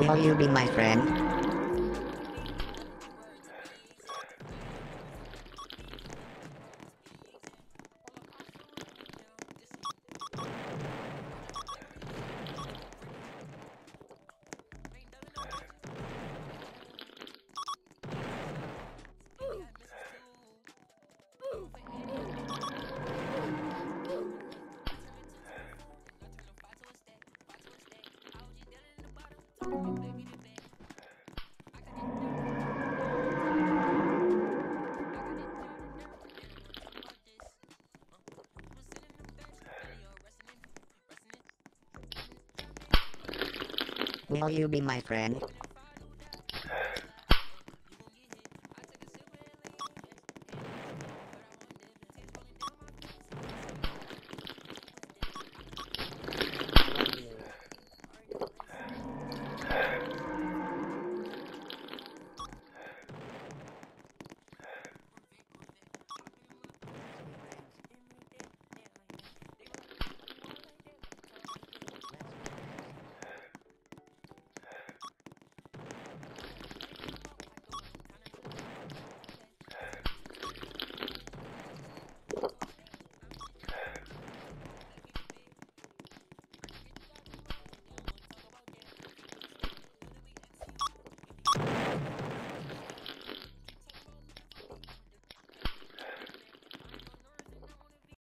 Will you be my friend? Will you be my friend?